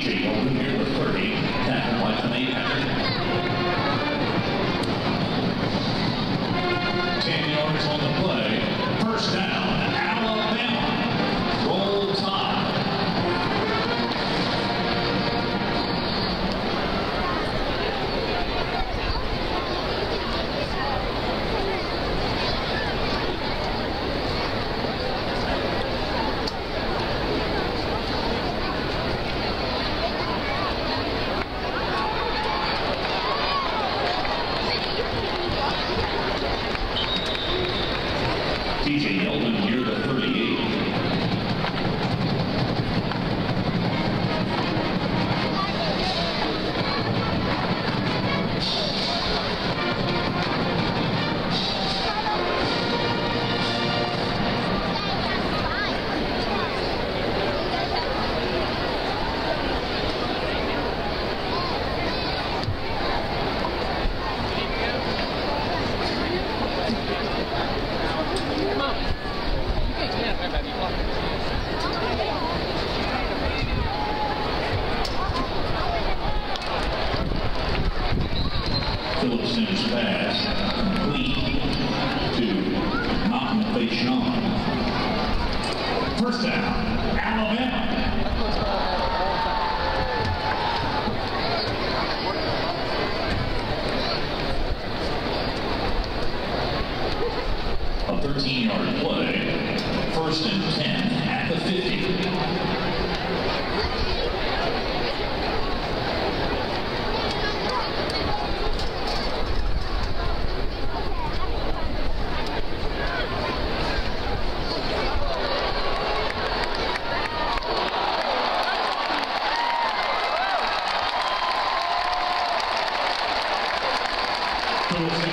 10 yards on the play, first down. TJ Yeldon near the 38. 13-yard play, first and 10. Thank you.